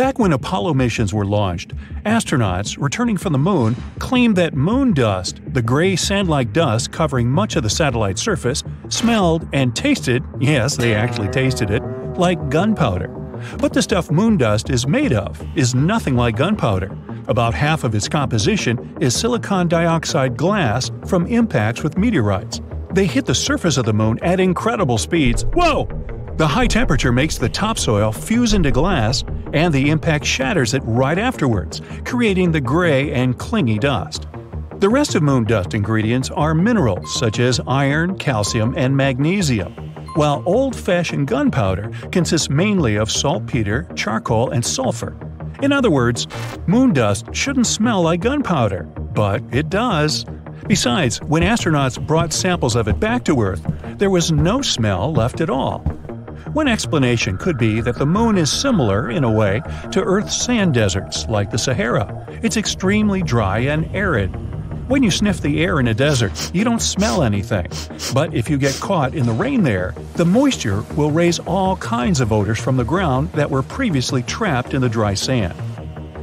Back when Apollo missions were launched, astronauts returning from the moon claimed that moon dust, the gray sand-like dust covering much of the satellite's surface, smelled and tasted yes, they actually tasted it like gunpowder. But the stuff moon dust is made of is nothing like gunpowder. About half of its composition is silicon dioxide glass from impacts with meteorites. They hit the surface of the moon at incredible speeds. Whoa! The high temperature makes the topsoil fuse into glass, and the impact shatters it right afterwards, creating the gray and clingy dust. The rest of moon dust ingredients are minerals such as iron, calcium, and magnesium, while old-fashioned gunpowder consists mainly of saltpeter, charcoal, and sulfur. In other words, moon dust shouldn't smell like gunpowder, but it does. Besides, when astronauts brought samples of it back to Earth, there was no smell left at all. One explanation could be that the moon is similar, in a way, to Earth's sand deserts, like the Sahara. It's extremely dry and arid. When you sniff the air in a desert, you don't smell anything. But if you get caught in the rain there, the moisture will raise all kinds of odors from the ground that were previously trapped in the dry sand.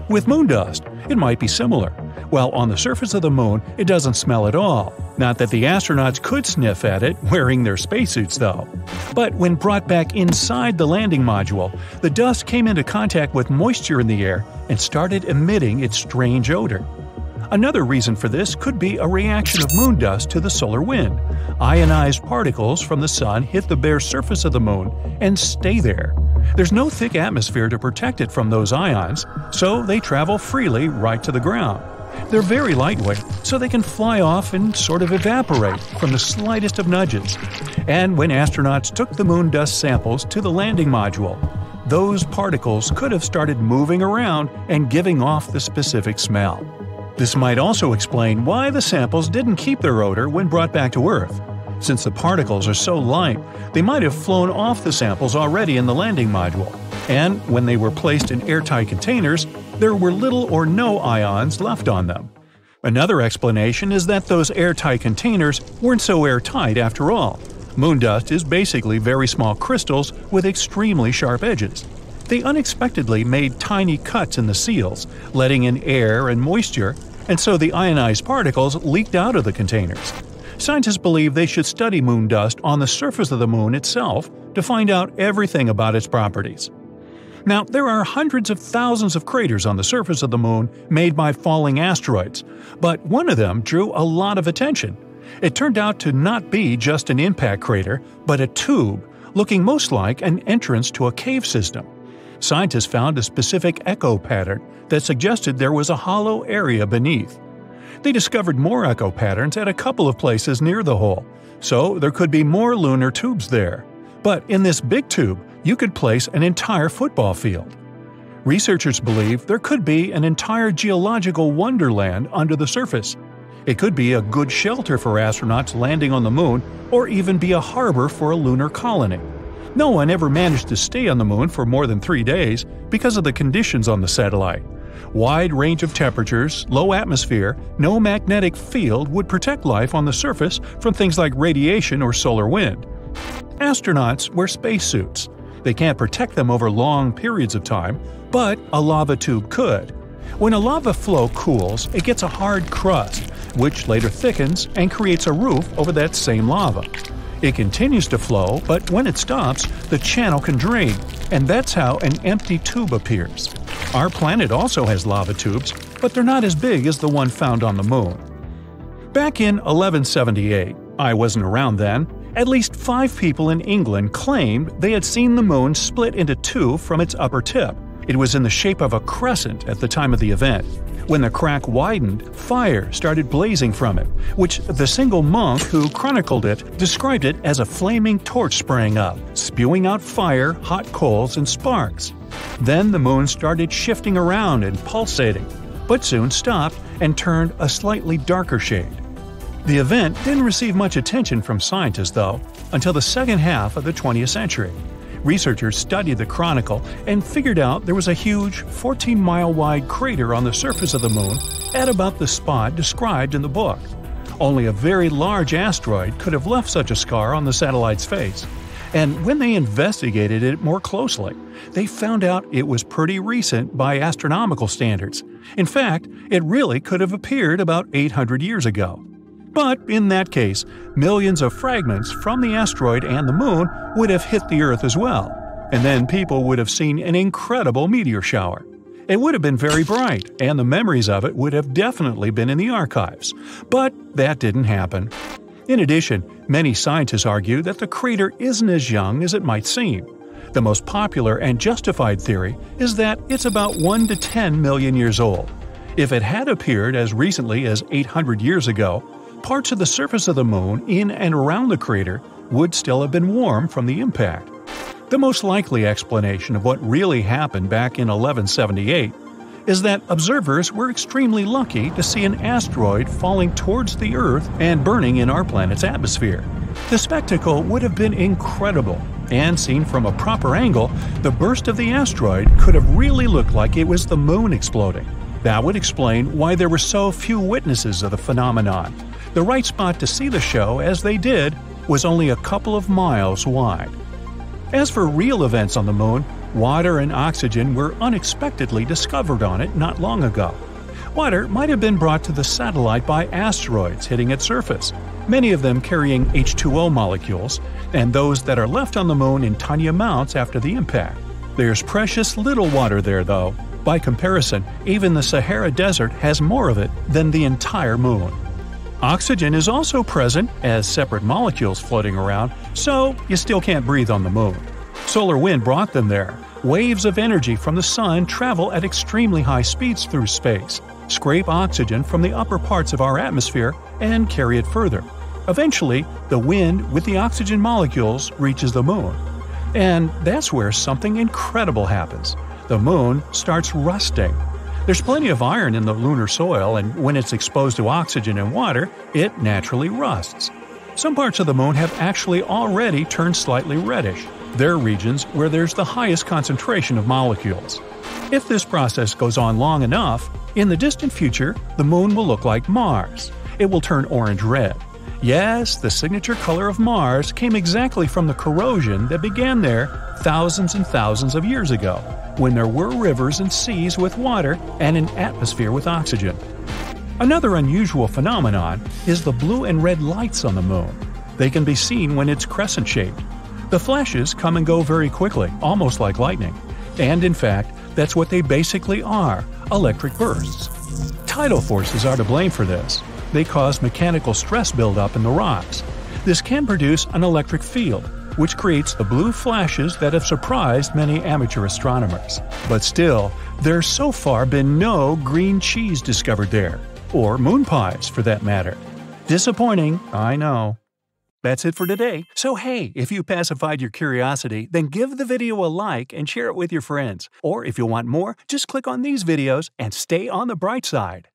With moon dust, it might be similar. While on the surface of the moon, it doesn't smell at all. Not that the astronauts could sniff at it wearing their spacesuits, though. But when brought back inside the landing module, the dust came into contact with moisture in the air and started emitting its strange odor. Another reason for this could be a reaction of moon dust to the solar wind. Ionized particles from the sun hit the bare surface of the moon and stay there. There's no thick atmosphere to protect it from those ions, so they travel freely right to the ground. They're very lightweight, so they can fly off and sort of evaporate from the slightest of nudges. And when astronauts took the moon dust samples to the landing module, those particles could have started moving around and giving off the specific smell. This might also explain why the samples didn't keep their odor when brought back to Earth. Since the particles are so light, they might have flown off the samples already in the landing module, and when they were placed in airtight containers, there were little or no ions left on them. Another explanation is that those airtight containers weren't so airtight after all. Moon dust is basically very small crystals with extremely sharp edges. They unexpectedly made tiny cuts in the seals, letting in air and moisture, and so the ionized particles leaked out of the containers. Scientists believe they should study moon dust on the surface of the moon itself to find out everything about its properties. Now, there are hundreds of thousands of craters on the surface of the moon made by falling asteroids, but one of them drew a lot of attention. It turned out to not be just an impact crater, but a tube, looking most like an entrance to a cave system. Scientists found a specific echo pattern that suggested there was a hollow area beneath. They discovered more echo patterns at a couple of places near the hole, so there could be more lunar tubes there. But in this big tube, you could place an entire football field. Researchers believe there could be an entire geological wonderland under the surface. It could be a good shelter for astronauts landing on the moon, or even be a harbor for a lunar colony. No one ever managed to stay on the moon for more than three days because of the conditions on the satellite. Wide range of temperatures, low atmosphere, no magnetic field would protect life on the surface from things like radiation or solar wind. Astronauts wear spacesuits. They can't protect them over long periods of time, but a lava tube could. When a lava flow cools, it gets a hard crust, which later thickens and creates a roof over that same lava. It continues to flow, but when it stops, the channel can drain, and that's how an empty tube appears. Our planet also has lava tubes, but they're not as big as the one found on the moon. Back in 1178, I wasn't around then, at least five people in England claimed they had seen the moon split into two from its upper tip. It was in the shape of a crescent at the time of the event. When the crack widened, fire started blazing from it, which the single monk who chronicled it described it as a flaming torch sprang up, spewing out fire, hot coals, and sparks. Then the moon started shifting around and pulsating, but soon stopped and turned a slightly darker shade. The event didn't receive much attention from scientists, though, until the second half of the 20th century. Researchers studied the chronicle and figured out there was a huge, 14 mile wide crater on the surface of the moon at about the spot described in the book. Only a very large asteroid could have left such a scar on the satellite's face. And when they investigated it more closely, they found out it was pretty recent by astronomical standards. In fact, it really could have appeared about 800 years ago. But in that case, millions of fragments from the asteroid and the moon would have hit the Earth as well, and then people would have seen an incredible meteor shower. It would have been very bright, and the memories of it would have definitely been in the archives. But that didn't happen. In addition, many scientists argue that the crater isn't as young as it might seem. The most popular and justified theory is that it's about 1 to 10 million years old. If it had appeared as recently as 800 years ago, parts of the surface of the moon in and around the crater would still have been warm from the impact. The most likely explanation of what really happened back in 1178 is that observers were extremely lucky to see an asteroid falling towards the Earth and burning in our planet's atmosphere. The spectacle would have been incredible, and seen from a proper angle, the burst of the asteroid could have really looked like it was the moon exploding. That would explain why there were so few witnesses of the phenomenon. The right spot to see the show, as they did, was only a couple of miles wide. As for real events on the moon, water and oxygen were unexpectedly discovered on it not long ago. Water might have been brought to the satellite by asteroids hitting its surface, many of them carrying H2O molecules, and those that are left on the moon in tiny amounts after the impact. There's precious little water there, though. By comparison, even the Sahara Desert has more of it than the entire moon. Oxygen is also present as separate molecules floating around, so you still can't breathe on the moon. Solar wind brought them there. Waves of energy from the sun travel at extremely high speeds through space, scrape oxygen from the upper parts of our atmosphere, and carry it further. Eventually, the wind with the oxygen molecules reaches the moon. And that's where something incredible happens. The moon starts rusting. There's plenty of iron in the lunar soil, and when it's exposed to oxygen and water, it naturally rusts. Some parts of the moon have actually already turned slightly reddish. They're regions where there's the highest concentration of molecules. If this process goes on long enough, in the distant future, the moon will look like Mars. It will turn orange red. Yes, the signature color of Mars came exactly from the corrosion that began there thousands and thousands of years ago when there were rivers and seas with water and an atmosphere with oxygen. Another unusual phenomenon is the blue and red lights on the moon. They can be seen when it's crescent shaped. The flashes come and go very quickly, almost like lightning. And in fact, that's what they basically are electric bursts. Tidal forces are to blame for this. They cause mechanical stress buildup in the rocks. This can produce an electric field, which creates the blue flashes that have surprised many amateur astronomers. But still, there's so far been no green cheese discovered there, or moon pies for that matter. Disappointing, I know. That's it for today. So hey, if you pacified your curiosity, then give the video a like and share it with your friends. Or if you want more, just click on these videos and stay on the bright side.